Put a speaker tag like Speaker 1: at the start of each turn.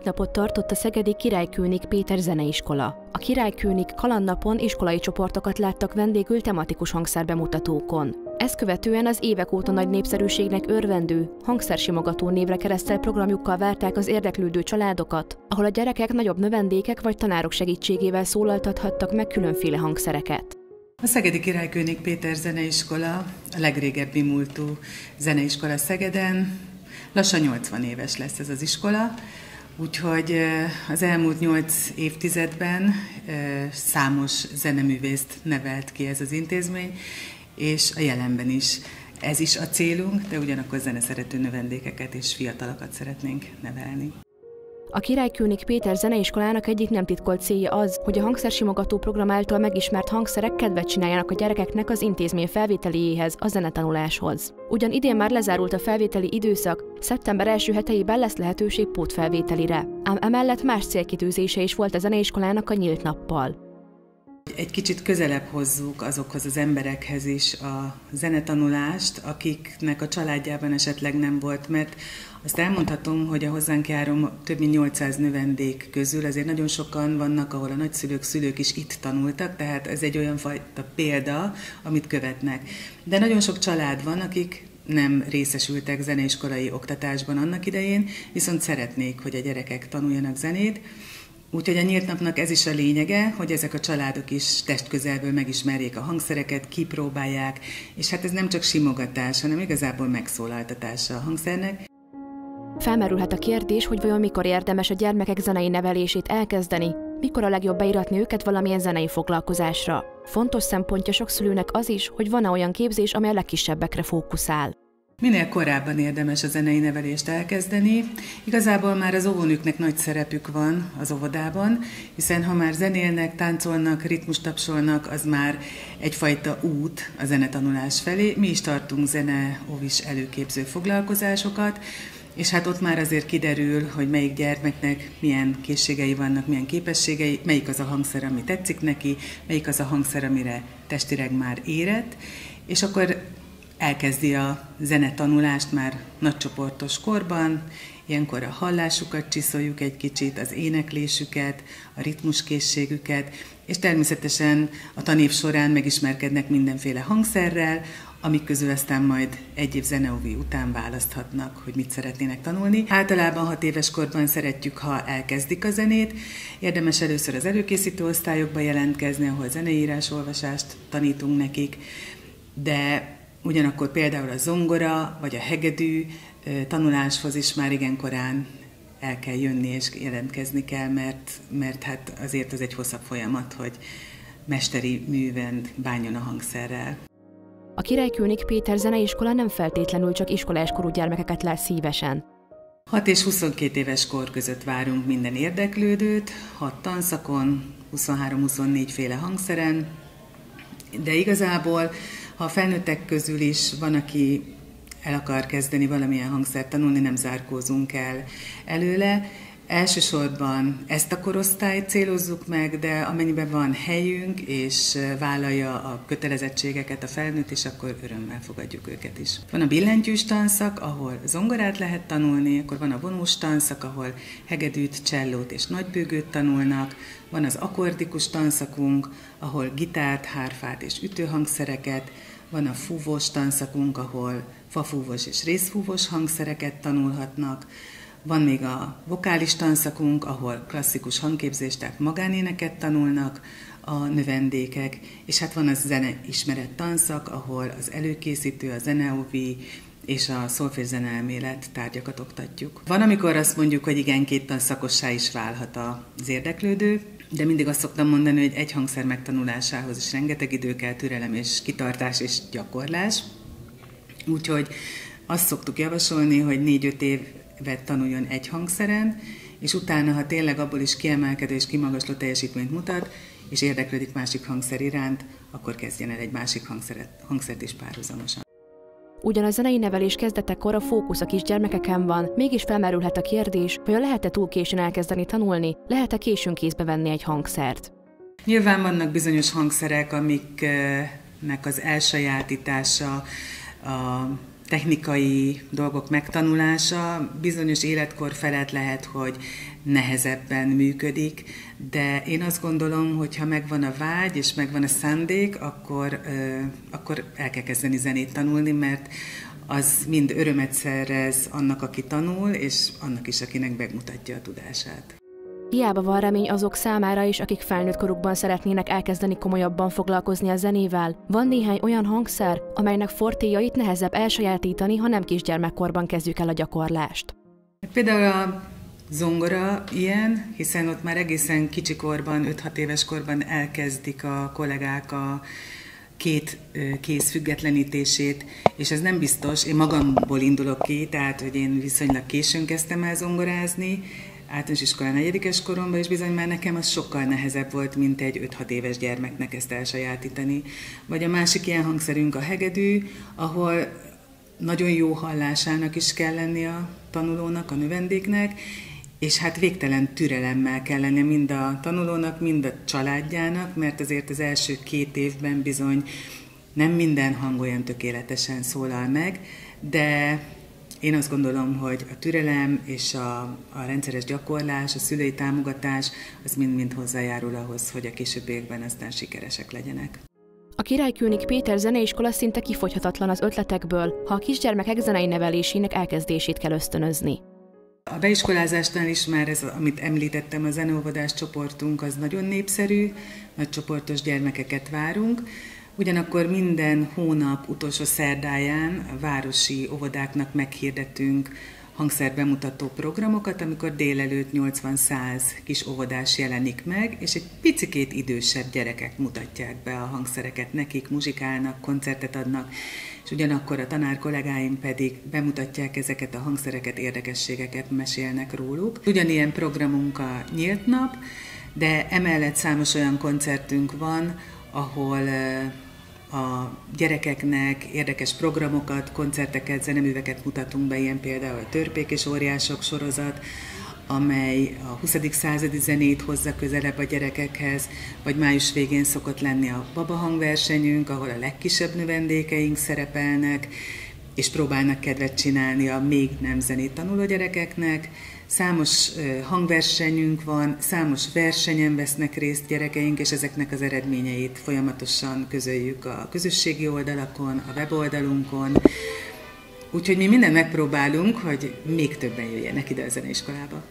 Speaker 1: nyílt napot tartott a Szegedi Királykőnik Péter Zeneiskola. A Királykőnik kalandnapon iskolai csoportokat láttak vendégül tematikus hangszerbemutatókon. Ezt követően az évek óta nagy népszerűségnek örvendő, hangszersimogató névre keresztel programjukkal várták az érdeklődő családokat, ahol a gyerekek nagyobb növendékek vagy tanárok segítségével szólaltathattak meg különféle hangszereket.
Speaker 2: A Szegedi Királykőnik Péter Zeneiskola a legrégebbi múltú zeneiskola Szegeden. Lassan 80 éves lesz ez az iskola, úgyhogy az elmúlt 8 évtizedben számos zeneművészt nevelt ki ez az intézmény, és a jelenben is. Ez is a célunk, de ugyanakkor zeneszerető növendékeket és fiatalokat szeretnénk nevelni.
Speaker 1: A Királykőnik Péter Zeneiskolának egyik nem titkolt célja az, hogy a hangszersimogató program által megismert hangszerek kedvet csináljanak a gyerekeknek az intézmény felvételéhez, a zenetanuláshoz. Ugyan idén már lezárult a felvételi időszak, szeptember első heteiben lesz lehetőség pótfelvételire, ám emellett más célkitűzése is volt a zeneiskolának a nyílt nappal.
Speaker 2: Egy kicsit közelebb hozzuk azokhoz az emberekhez is a zenetanulást, akiknek a családjában esetleg nem volt, mert azt elmondhatom, hogy a hozzánk járó több mint 800 növendék közül azért nagyon sokan vannak, ahol a nagyszülők, szülők is itt tanultak, tehát ez egy olyan fajta példa, amit követnek. De nagyon sok család van, akik nem részesültek zeneiskolai oktatásban annak idején, viszont szeretnék, hogy a gyerekek tanuljanak zenét, Úgyhogy a nyílt napnak ez is a lényege, hogy ezek a családok is testközelből megismerjék a hangszereket, kipróbálják, és hát ez nem csak simogatás, hanem igazából megszólaltatása a hangszernek.
Speaker 1: Felmerülhet a kérdés, hogy vajon mikor érdemes a gyermekek zenei nevelését elkezdeni, mikor a legjobb beiratni őket valamilyen zenei foglalkozásra. Fontos szempontja sok szülőnek az is, hogy van-e olyan képzés, amely a legkisebbekre fókuszál.
Speaker 2: Minél korábban érdemes a zenei nevelést elkezdeni. Igazából már az óvónőknek nagy szerepük van az óvodában, hiszen ha már zenélnek, táncolnak, ritmus tapsolnak, az már egyfajta út a zenetanulás felé. Mi is tartunk zene óvis előképző foglalkozásokat, és hát ott már azért kiderül, hogy melyik gyermeknek milyen készségei vannak, milyen képességei, melyik az a hangszer, ami tetszik neki, melyik az a hangszer, amire testileg már érett, és akkor elkezdi a zenetanulást már nagycsoportos korban, ilyenkor a hallásukat csiszoljuk egy kicsit, az éneklésüket, a ritmuskészségüket, és természetesen a tanév során megismerkednek mindenféle hangszerrel, amik közül aztán majd egy év zeneóvi után választhatnak, hogy mit szeretnének tanulni. Általában hat éves korban szeretjük, ha elkezdik a zenét. Érdemes először az előkészítő osztályokba jelentkezni, ahol zeneírás, olvasást tanítunk nekik, de Ugyanakkor például a zongora vagy a hegedű tanuláshoz is már igen korán el kell jönni és jelentkezni kell, mert, mert hát azért ez egy hosszabb folyamat, hogy mesteri műven bánjon a hangszerrel.
Speaker 1: A Királykőnik Péter zeneiskola nem feltétlenül csak iskoláskorú gyermekeket lát szívesen.
Speaker 2: 6 és 22 éves kor között várunk minden érdeklődőt, 6 tanszakon, 23-24 féle hangszeren, de igazából ha a felnőttek közül is van, aki el akar kezdeni valamilyen hangszert tanulni, nem zárkózunk el előle. Elsősorban ezt a korosztályt célozzuk meg, de amennyiben van helyünk, és vállalja a kötelezettségeket a felnőtt, és akkor örömmel fogadjuk őket is. Van a billentyűs tanszak, ahol zongorát lehet tanulni, akkor van a vonós tanszak, ahol hegedűt, csellót és nagybőgőt tanulnak, van az akkordikus tanszakunk, ahol gitárt, hárfát és ütőhangszereket, van a fúvós tanszakunk, ahol fafúvós és részfúvós hangszereket tanulhatnak, van még a vokális tanszakunk, ahol klasszikus hangképzést, tehát magánéneket tanulnak a növendékek, és hát van a zeneismeret tanszak, ahol az előkészítő, a zeneóvi és a szolfés zeneelmélet tárgyakat oktatjuk. Van, amikor azt mondjuk, hogy igen, két tanszakossá is válhat az érdeklődő, de mindig azt szoktam mondani, hogy egy hangszer megtanulásához is rengeteg idő kell, türelem és kitartás és gyakorlás. Úgyhogy azt szoktuk javasolni, hogy négy-öt évet tanuljon egy hangszeren, és utána, ha tényleg abból is kiemelkedő és kimagasló teljesítményt mutat, és érdeklődik másik hangszer iránt, akkor kezdjen el egy másik hangszeret, hangszert is párhuzamosan.
Speaker 1: Ugyan a zenei nevelés kezdetekor a fókusz a kisgyermekeken van, mégis felmerülhet a kérdés, hogy lehet-e túl későn elkezdeni tanulni, lehet-e későn kézbe venni egy hangszert.
Speaker 2: Nyilván vannak bizonyos hangszerek, amiknek az elsajátítása, a technikai dolgok megtanulása bizonyos életkor felett lehet, hogy nehezebben működik, de én azt gondolom, hogy ha megvan a vágy és megvan a szándék, akkor, akkor el kell kezdeni zenét tanulni, mert az mind örömet szerez annak, aki tanul, és annak is, akinek megmutatja a tudását.
Speaker 1: Hiába van remény azok számára is, akik felnőtt korukban szeretnének elkezdeni komolyabban foglalkozni a zenével. Van néhány olyan hangszer, amelynek fortéjait nehezebb elsajátítani, ha nem kisgyermekkorban kezdjük el a gyakorlást.
Speaker 2: Például a zongora ilyen, hiszen ott már egészen kicsikorban, 5-6 éves korban elkezdik a kollégák a két kéz függetlenítését, és ez nem biztos, én magamból indulok ki, tehát hogy én viszonylag későn kezdtem el zongorázni, általános iskolán negyedikes koromban, és bizony már nekem az sokkal nehezebb volt, mint egy 5-6 éves gyermeknek ezt elsajátítani. Vagy a másik ilyen hangszerünk a hegedű, ahol nagyon jó hallásának is kell lenni a tanulónak, a növendéknek, és hát végtelen türelemmel kell lennie mind a tanulónak, mind a családjának, mert azért az első két évben bizony nem minden hang olyan tökéletesen szólal meg, de én azt gondolom, hogy a türelem és a, a rendszeres gyakorlás, a szülői támogatás, az mind-mind hozzájárul ahhoz, hogy a későbbiekben aztán sikeresek legyenek.
Speaker 1: A Királykőnik Péter zeneiskola szinte kifogyhatatlan az ötletekből, ha a kisgyermekek zenei nevelésének elkezdését kell ösztönözni.
Speaker 2: A beiskolázásnál is már ez, amit említettem, a zeneóvodás csoportunk az nagyon népszerű, nagy csoportos gyermekeket várunk. Ugyanakkor minden hónap utolsó szerdáján városi óvodáknak meghirdetünk hangszerbemutató programokat, amikor délelőtt 80-100 kis óvodás jelenik meg, és egy picikét idősebb gyerekek mutatják be a hangszereket nekik, muzsikálnak, koncertet adnak, és ugyanakkor a tanár kollégáim pedig bemutatják ezeket a hangszereket, érdekességeket, mesélnek róluk. Ugyanilyen programunk a Nyílt Nap, de emellett számos olyan koncertünk van, ahol a gyerekeknek érdekes programokat, koncerteket, zeneműveket mutatunk be, ilyen például a Törpék és Óriások sorozat, amely a 20. századi zenét hozza közelebb a gyerekekhez, vagy május végén szokott lenni a babahangversenyünk, ahol a legkisebb növendékeink szerepelnek, és próbálnak kedvet csinálni a még nem zenét tanuló gyerekeknek. Számos hangversenyünk van, számos versenyen vesznek részt gyerekeink, és ezeknek az eredményeit folyamatosan közöljük a közösségi oldalakon, a weboldalunkon. Úgyhogy mi mindent megpróbálunk, hogy még többen jöjjenek ide a zeneiskolába.